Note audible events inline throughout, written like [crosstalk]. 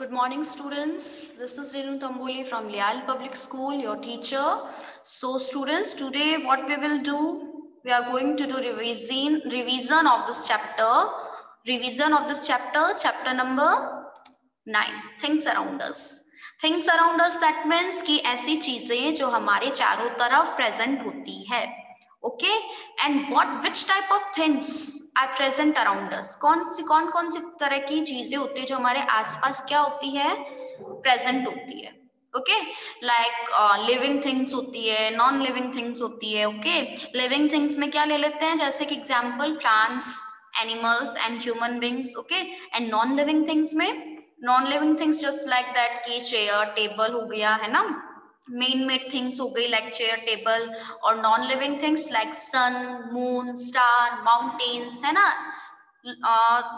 Good morning, students. This is Renu Tamboli from Lial Public School, your teacher. So, students, today what we will do, we are going to do revision, revision of this chapter. Revision of this chapter, chapter number nine. Things around us. Things around us that means कि ऐसी चीज़ें जो हमारे चारों तरफ़ present होती है. Okay and what which type of things are present around us कौन सी, कौन कौन सी तरह की चीज़ें होती है जो हमारे आसपास क्या होती है? प्रेजेंट होती है। ओके लाइक लिविंग थिंग्स होती है नॉन लिविंग थिंग्स होती है ओके लिविंग थिंग्स में क्या ले लेते हैं? जैसे कि example plants animals and human beings okay and non living things में? Non living things just like that की चेयर टेबल हो गया, है ना? मेन मेड थिंग्स हो गई लाइक चेयर टेबल और non living things like sun moon star mountains है ना?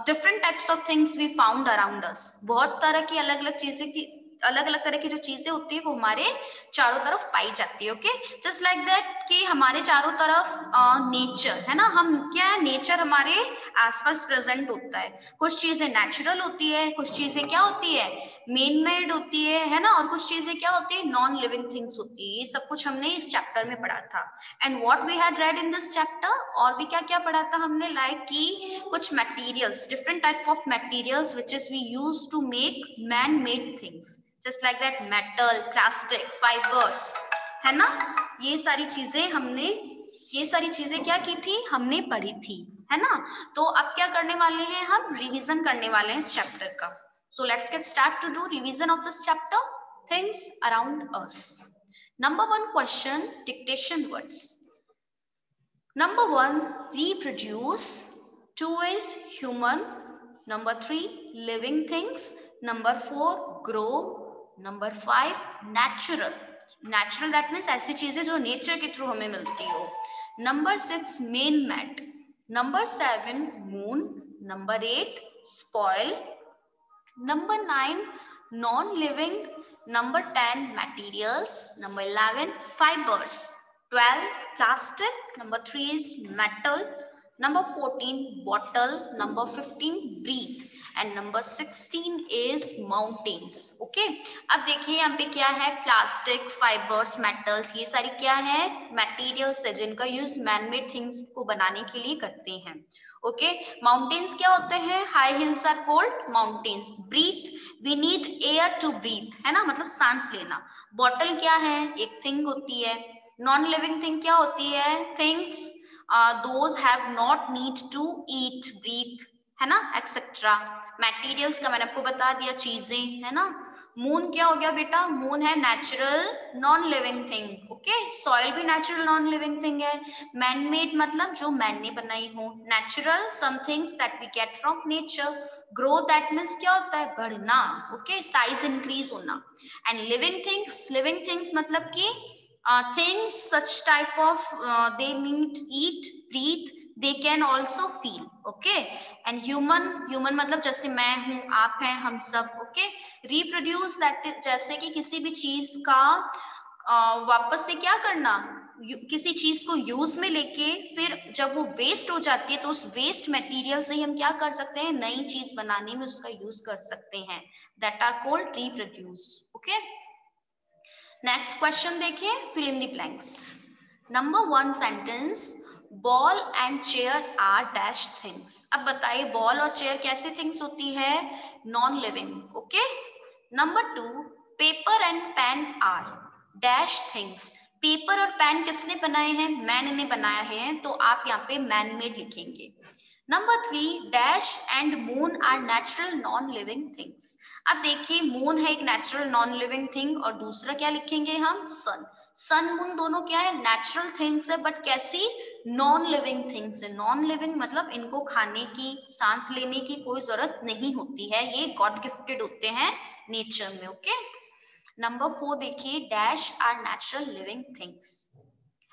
Different types of things we found around us बहुत तरह की अलग अलग चीज़ें की अलग अलग तरह की जो चीज़ें होती है, वो हमारे चारों तरफ़ पाई जाती है ओके जस्ट लाइक दैट कि हमारे चारों तरफ़ नेचर है ना? हम, क्या है? नेचर हमारे आसपास प्रेजेंट होता है। कुछ चीज़ें नेचुरल होती है, कुछ चीज़ें क्या होती है? मेन मेड होती है है ना? और कुछ चीज़ें क्या होती है? नॉन लिविंग थिंग्स होती है। ये सब कुछ हमने इस चैप्टर में पढ़ा था। And what we had read in this chapter और भी क्या क्या पढ़ा था हमने? लाइक की कुछ materials different type of materials which is we use to make man made things just like that metal plastic fibres है ना? ये सारी चीज़ें हमने, ये सारी चीज़ें क्या की थी? हमने पढ़ी थी। है ना? तो अब क्या करने वाले हैं हम? रिवीजन करने वाले हैं इस चैप्टर का। So let's get start to do revision of this chapter things around us number one question dictation words number one reproduce. Two is human number three living things number four grow. Number five natural natural that means ऐसी चीज़ें जो nature के through हमें मिलती हो. Number six man made number seven moon number eight spoil number nine non living number ten materials number eleven fibres twelve plastic number three is metal number 14 bottle. Number 15 breathe and number 16 is mountains okay अब देखिए यहाँ पे क्या है? Plastic fibres metals ये सारी क्या है? मटेरियल्स है जिनका यूज़ मैन मेड थिंग्स को बनाने के लिए करते हैं ओके माउंटेन्स क्या होते हैं? High hills are called mountains breathe we need air to breathe है ना? मतलब सांस लेना। बॉटल क्या है? एक थिंग होती है। नॉन लिविंग थिंग क्या होती है? Things those have not need to eat breathe है ना एक्सेट्रा मटेरियल्स का मैंने आपको बता दिया चीज़ें है ना? मून क्या हो गया बेटा? मून है natural non living thing okay soil भी नेचुरल नॉन लिविंग थिंग है. मैन मेड मतलब जो मैन ने बनाई हो. Natural somethings that we get from nature grow that means क्या होता है? बढ़ना ओके साइज़ इंक्रीज होना. And living things living things मतलब कि uh, things such type of uh, they need they can also feel, okay? And human human मतलब जैसे मैं हूँ, आप हैं, हम सब, okay? Reproduce that, जैसे कि किसी भी चीज़ का वापस से क्या करना? किसी चीज़ को यूज़ में लेके फिर जब वो वेस्ट हो जाती है तो उस वेस्ट मटेरियल से ही हम क्या कर सकते हैं? नई चीज़ बनाने में उसका यूज़ कर सकते हैं। That are called reproduce okay next question देखिए fill in the blanks number one sentence ball and chair are dash things अब बताइए बॉल और चेयर कैसे थिंग्स होती है? Non living okay number two paper and pen are dash things paper और pen किसने बनाए हैं? मैन ने बनाया है तो आप यहाँ पे मैन मेड लिखेंगे। Number three dash and moon are natural non living things अब देखिए मून है एक नेचुरल नॉन लिविंग थिंग और दूसरा क्या लिखेंगे हम? सन सन मून दोनों क्या है? नेचुरल थिंग्स है बट कैसी? नॉन लिविंग थिंग्स है। नॉन लिविंग मतलब इनको खाने की, सांस लेने की कोई ज़रूरत नहीं होती है। ये गॉड गिफ्टेड होते हैं नेचर में ओके नंबर फोर देखिए dash are natural living things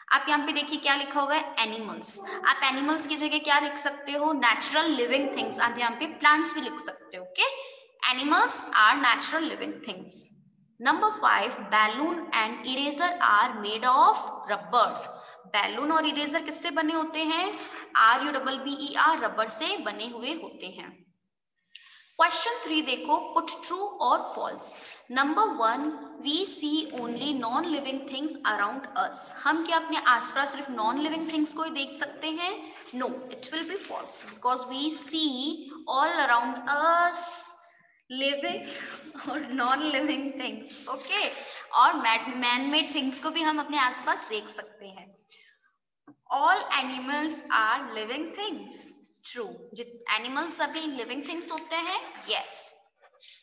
आप यहाँ पे देखिए क्या लिखा हुआ है? एनिमल्स आप एनिमल्स की जगह क्या लिख सकते हो? नेचुरल लिविंग थिंग्स आप यहाँ पे प्लांट्स भी लिख सकते हो okay animals are natural living things number five balloon and eraser are made of rubber balloon और इरेजर किससे बने होते हैं? R U double B E R rubber से बने हुए होते हैं। क्वेश्चन थ्री देखो ट्रू और false number one we see only non living things around us हम क्या अपने आसपास सिर्फ़ नॉन लिविंग थिंग्स को ही देख सकते हैं? No it will be false because we see all around us living [laughs] और नॉन लिविंग थिंग्स ओके और मैन मेड थिंग्स को भी हम अपने आसपास देख सकते हैं। All animals are living things true जित एनिमल्स सभी लिविंग थिंग्स होते हैं? Yes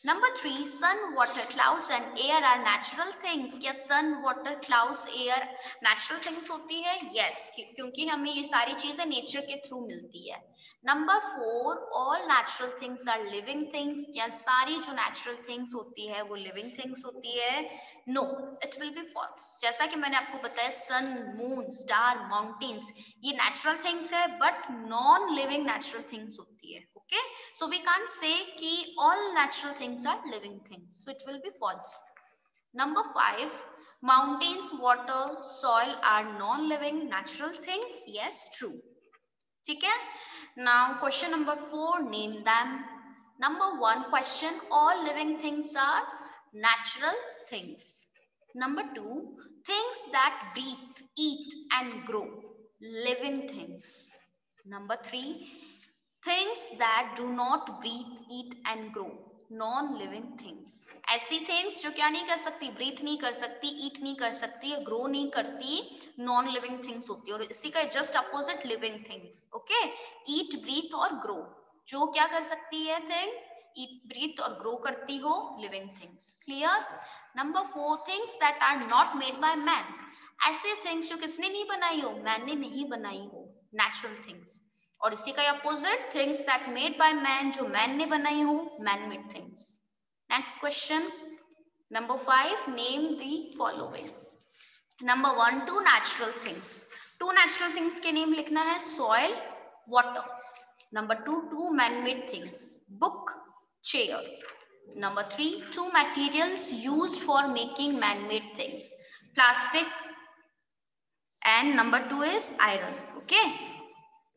number three sun water clouds and air are natural things क्या sun water clouds air natural things होती है? Yes, क्योंकि हमें ये सारी चीज़ें नेचर के थ्रू मिलती है. Number four all natural things are living things क्या सारी जो नेचुरल थिंग्स होती है वो लिविंग थिंग्स होती है? No it will be false जैसा कि मैंने आपको बताया सन मून स्टार माउंटेन्स ये नेचुरल थिंग्स है नॉन लिविंग नेचुरल थिंग्स होती Okay, so we can't say ki all natural things are living things. So it will be false. Number five, mountains, water, soil are non-living natural things. Yes, true. Okay. Now question number four, name them. Number one question, all living things are natural things. Number two, things that breathe, eat and grow, living things. Number three, things that do not breathe, eat and grow, non living things ऐसी things जो क्या नहीं कर सकती? Breathe नहीं कर सकती ईट नहीं कर सकती ग्रो नहीं करती नॉन लिविंग थिंग्स होती है। और इसी का just opposite living things okay eat breathe और ग्रो जो क्या कर सकती है थिंग ईट ब्रीथ और ग्रो करती हो living things clear number four things that are not made by man ऐसे थिंग्स जो किसने नहीं बनाई हो? मैन ने नहीं बनाई हो। नेचुरल थिंग्स और इसी का opposite things that made by man जो मैन ने बनाई हो man made things next question number five name the following number one two natural things two natural things के नेम लिखना है soil water number two two man made things book chair number three two materials use for making man-made things. Plastic. And number two is iron, okay?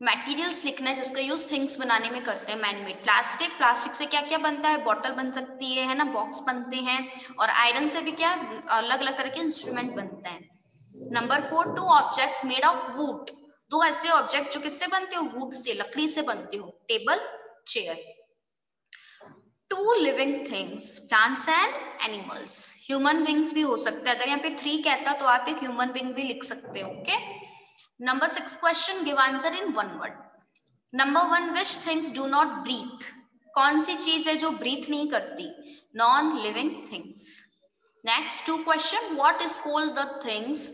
Materials लिखना है जिसका use things बनाने में करते हैं मैनमेड प्लास्टिक प्लास्टिक से क्या क्या बनता है? बॉटल बन सकती है है ना? बॉक्स बनते हैं। और आयरन से भी क्या अलग अलग तरह के इंस्ट्रूमेंट बनते हैं। Number four two objects made of wood दो ऐसे ऑब्जेक्ट जो किससे बनते हो? वुड से, लकड़ी से बनते हो। Table chair two living things plants and animals human beings भी हो सकते हैं। अगर यहाँ पे थ्री कहता तो आप एक ह्यूमन बींग भी लिख सकते हो okay okay? Number six question, give answer in one word. Number one, which things do not breathe? कौन सी चीज़ है जो ब्रीथ नहीं करती? Non living things next two question what is called the things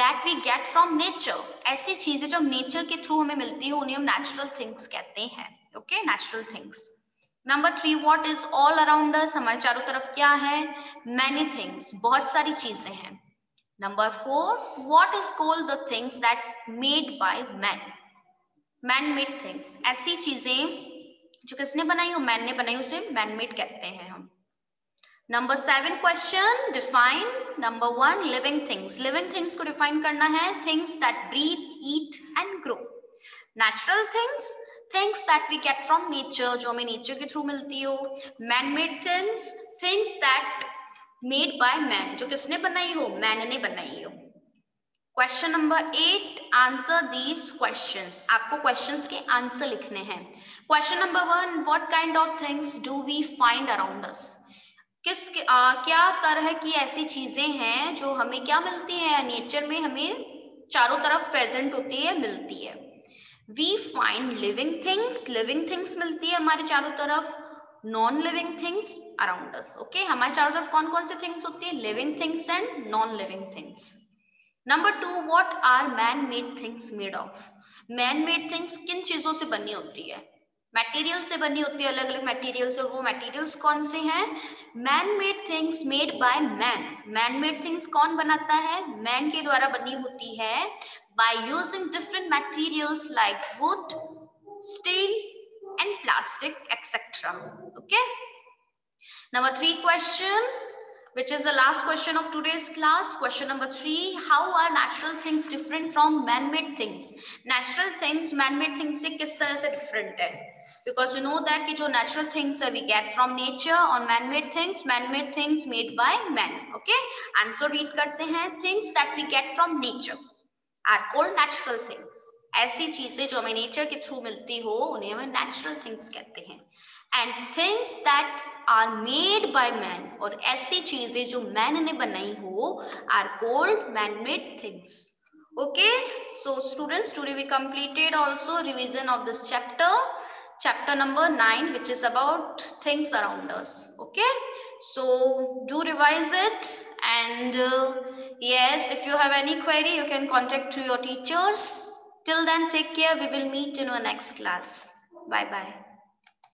that we get from nature ऐसी चीज़ें जो nature के through हमें मिलती है उन्हें हम नेचुरल थिंग्स कहते हैं okay natural things number three what is all around us हमारे चारों तरफ़ क्या है? मैनी थिंग्स बहुत सारी चीज़ें हैं. Number four, what is called the things that made by man? Man made things. ऐसी चीज़ें जो किसने बनाई हो मैन ने बनाई उसे मेड कहते हैं हम। Number seven question define number one living things living things को डिफाइन करना है things that breathe eat and grow natural things things that we get from nature जो हमें नेचर के थ्रू मिलती हो। Man made things things that made by man जो किसने बनाई हो? मैन ने बनाई हो। Question number eight answer these questions आपको क्वेश्चंस के आंसर लिखने हैं। Question number one what kind of things do we find around us किस आ, क्या तरह की ऐसी चीज़ें हैं जो हमें क्या मिलती है? नेचर में हमें चारों तरफ़ प्रेजेंट होती है मिलती है। We find living things living things मिलती है हमारे चारों तरफ़। Non living things around us okay हमारे चारों तरफ़ कौन कौन से थिंग्स होती है? Living things and non living things number two what are man made things made of man made things किन चीज़ों से बनी होती है? मटेरियल से बनी होती है अलग अलग मटेरियल से वो मटेरियल्स कौन से हैं? Man made things made by man man made things कौन बनाता है? मैन के द्वारा बनी होती है। By using different materials like wood steel and plastic, etc. Okay. Number three question, which is the last question of today's class. Question number three, how are natural things different from man-made things? Natural things, man-made things से किस तरह से different है? because you know that ki jo natural things we get from nature or man made things man made things made by man okay answer read karte hain things that we get from nature are called natural things ऐसी चीज़ें जो हमें nature के through मिलती हो, उन्हें हमें natural things कहते हैं। And things that are made by man और ऐसी चीज़ें जो मैन ने बनाई हो are called man made things okay so students to we completed also revision of this chapter chapter number nine which is about things around okay so do revise it and yes if you have any query you can contact to your teachers Till then, take care. We will meet in our next class. Bye bye.